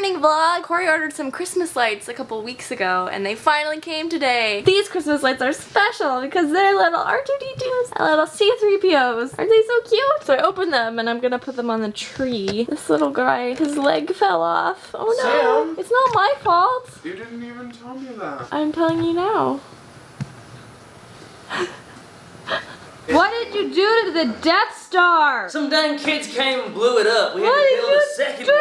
morning vlog. Corey ordered some Christmas lights a couple weeks ago and they finally came today. These Christmas lights are special because they're little R2-D2s and little C-3POs. Aren't they so cute? So I opened them and I'm gonna put them on the tree. This little guy, his leg fell off. Oh no, Sam? it's not my fault. You didn't even tell me that. I'm telling you now. What did you do to the Death Star? Some dang kids came and blew it up. We had What to did build a you second do?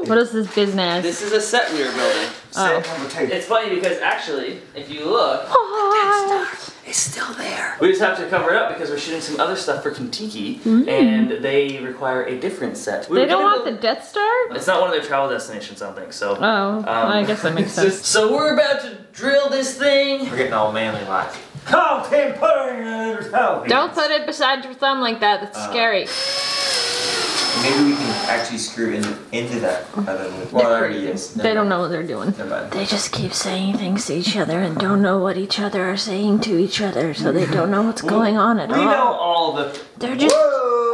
one. What is this business? This is a set we were building. Oh. It's funny because actually, if you look, What? it's still there. We just have to cover it up because we're shooting some other stuff for Kentucky, Mm. and they require a different set. We They don't gonna want the Death Star? It's not one of their travel destinations, I don't think. So. Oh, I guess that makes so- sense. So we're about to drill this thing. We're getting all manly like. Tim, put it in. Don't put it beside your thumb like that. That's Uh, scary. Maybe we can actually screw in, into that other one. Well, it already is. They don't know what they're doing. They just keep saying things to each other and don't know what each other are saying to each other, so they don't know what's going on at all. We know all. all the. They're just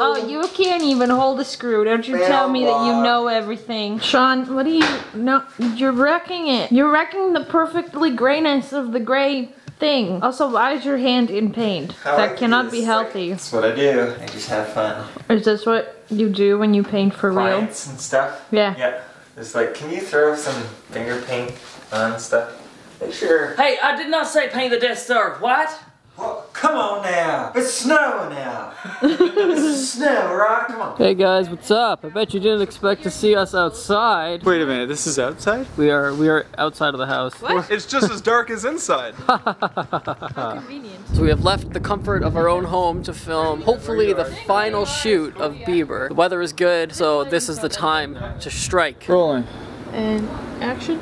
Oh, you can't even hold a screw. Don't you tell me that you know everything. Sean, what are you, no, you're wrecking it. You're wrecking the perfectly grayness of the gray thing. Also, why is your hand in paint? I like That to cannot do be healthy. Like, that's what I do. I just have fun. Is this what you do when you paint for real? Clients and stuff. Yeah. Yeah. It's like, can you throw some finger paint on stuff? Make sure. Hey, I did not say paint the Death Star. What? Well, come on now. It's snowing now. it's snow, right? Come on. Hey guys, what's up? I bet you didn't expect to see us outside. Wait a minute, this is outside? We are we are outside of the house. What? It's just as dark as inside. So we have left the comfort of our own home to film hopefully the final shoot of Bieber. The weather is good, so this is the time to strike. Rolling. And action.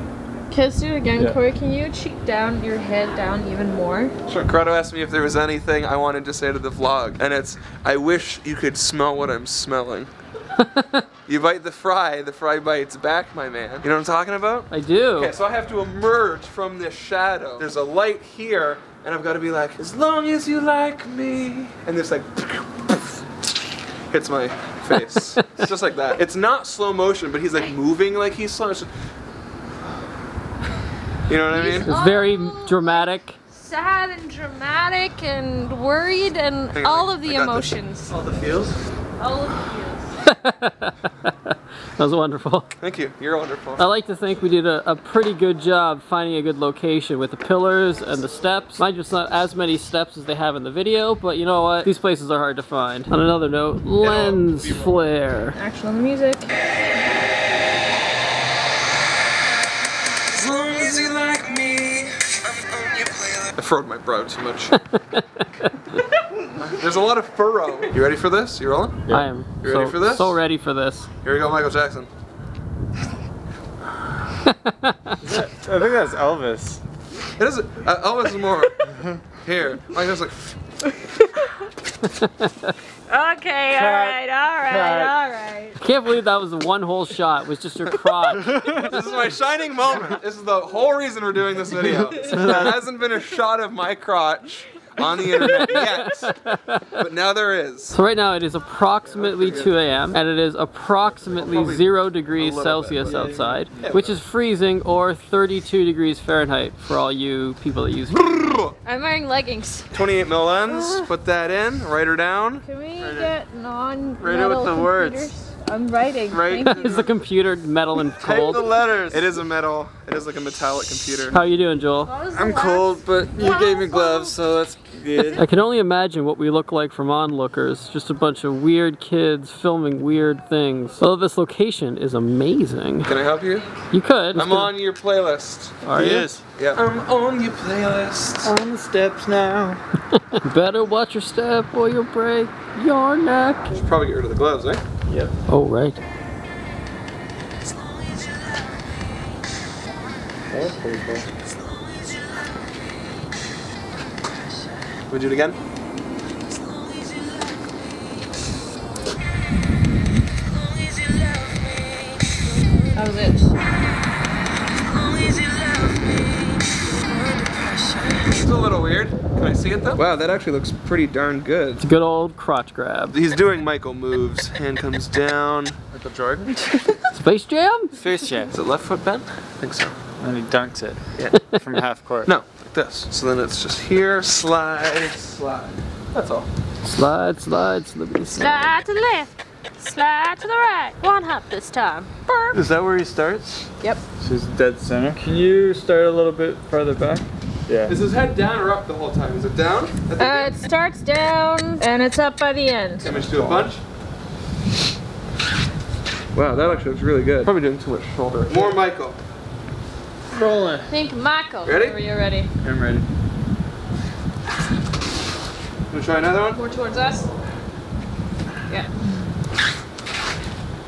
Okay, let's do it again. Yeah. Corey, can you cheek down your head down even more? Sure. Corrado asked me if there was anything I wanted to say to the vlog, and it's, I wish you could smell what I'm smelling. you bite the fry, the fry bites back, my man. You know what I'm talking about? I do. Okay, so I have to emerge from this shadow. There's a light here, and I've got to be like, as long as you like me. And this like hits my face. it's just like that. It's not slow motion, but he's like moving like he's slow. It's You know what I mean? It's very dramatic. Sad and dramatic and worried and Hang all I- of the I got this. emotions. All the feels. All of the feels. That was wonderful. Thank you. You're wonderful. I like to think we did a, a pretty good job finding a good location with the pillars and the steps. Mind you, it's not as many steps as they have in the video, but you know what? These places are hard to find. On another note, lens flare. Action on the music. As long as you like me, I'm on your playlist. I furrowed my brow too much. There's a lot of furrow. You ready for this? You rolling? I am You so, ready for this? so ready for this. Here we go, Michael Jackson. I think that's Elvis. It is. Uh, Elvis is more. Here, Michael's like. Okay, all right, all right, all right. I Can't believe that was one whole shot. It was just your crotch. This is my shining moment. This is the whole reason we're doing this video. There hasn't been a shot of my crotch on the internet yet, but now there is. So right now it is approximately 2 a.m. and it is approximately Probably zero degrees little bit. Celsius outside, which is freezing or 32 degrees Fahrenheit for all you people that use. I'm wearing leggings. 28 mil lens. Put that in. Write her down. Can we get non Write it with the words. I'm writing. Right. Is the computer metal and Type cold? the letters. It is a metal. It is like a metallic computer. How you doing, Joel? What was the I'm last- cold, but you gave me gloves, so that's good. I can only imagine what we look like from onlookers. Just a bunch of weird kids filming weird things. Although this location is amazing. Can I help you? You could. I'm on your playlist. Are you? Yes. Yeah. I'm on your playlist. On the steps now. Better watch your step or you'll break your neck. You Should probably get rid of the gloves, eh? Oh, right. That's pretty cool. We do it again? That was it. See it though? Wow, that actually looks pretty darn good. It's a good old crotch grab. He's doing Michael moves. Hand comes down. Michael Jordan. Space Jam? Space Jam. Is it left foot bent? I think so. And he dunks it Yeah. from half court. No, like this. So then it's just here, slide, slide. That's all. Slide, slide, slippity slide. Slide to the left. Slide to the right. One hop this time. Burp. Is that where he starts? Yep. So he's dead center. Can you start a little bit farther back? Yeah. Is his head down or up the whole time? Is it down? At the Uh, it starts down and it's up by the end. Can we just do a bunch? Wow, that actually looks really good. Probably doing too much shoulder. More Michael. Rolling. Think Michael. Ready? Whenever you're ready. I'm ready. Wanna try another one? More towards us. Yeah.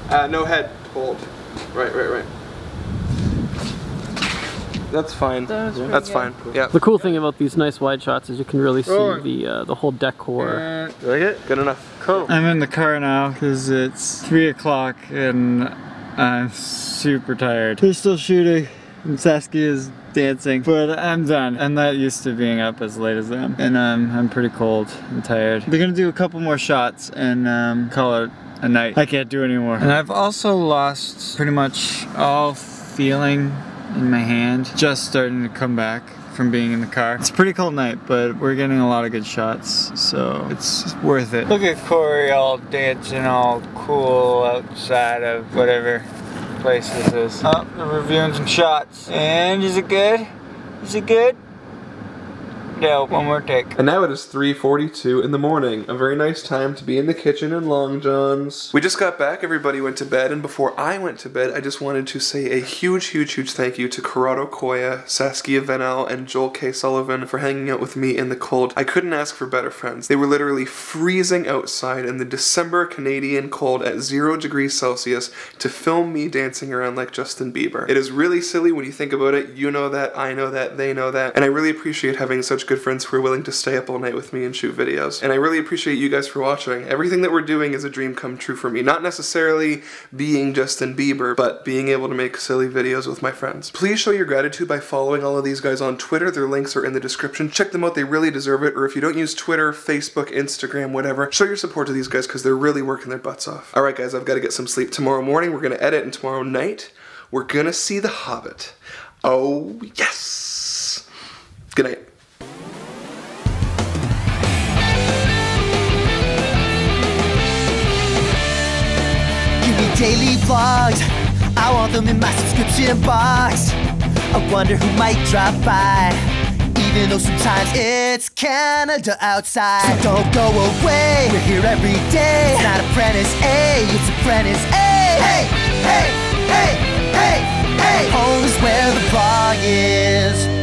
Uh, no head. Hold. Right, right, right. That's fine. That was That's good. fine. Yeah. The cool thing about these nice wide shots is you can really see Rolling. the uh, the whole decor. Uh, you like it? Good enough. Cool. I'm in the car now because it's 3 o'clock and I'm super tired. They're still shooting and Saskia's dancing, but I'm done. I'm not used to being up as late as them. And um, I'm pretty cold and tired. They're gonna do a couple more shots and um, call it a night. I can't do anymore. And I've also lost pretty much all feeling in my hand. Just starting to come back from being in the car. It's a pretty cold night, but we're getting a lot of good shots, so it's worth it. Look at Corey all dancing all cool outside of whatever place this is. Oh, they're reviewing some shots. And is it good? Is it good? No, one more take. And now it is 3.42 in the morning. A very nice time to be in the kitchen in Long John's. We just got back, everybody went to bed, and before I went to bed, I just wanted to say a huge, huge, huge thank you to Corrado Coia, Saskia Vanell, and Joel K. Sullivan for hanging out with me in the cold. I couldn't ask for better friends. They were literally freezing outside in the December Canadian cold at zero degrees Celsius to film me dancing around like Justin Bieber. It is really silly when you think about it. You know that, I know that, they know that, and I really appreciate having such good friends who are willing to stay up all night with me and shoot videos. And I really appreciate you guys for watching. Everything that we're doing is a dream come true for me. Not necessarily being Justin Bieber, but being able to make silly videos with my friends. Please show your gratitude by following all of these guys on Twitter. Their links are in the description. Check them out, they really deserve it. Or if you don't use Twitter, Facebook, Instagram, whatever, show your support to these guys because they're really working their butts off. Alright guys, I've got to get some sleep. Tomorrow morning we're gonna edit and tomorrow night we're gonna see The Hobbit. Oh yes! Good night. daily vlogs. I want them in my subscription box. I wonder who might drop by. Even though sometimes it's Canada outside. So don't go away, we're here every day. It's not Apprentice A, it's Apprentice A. Hey, hey, hey, hey, hey. Home is where the vlog is.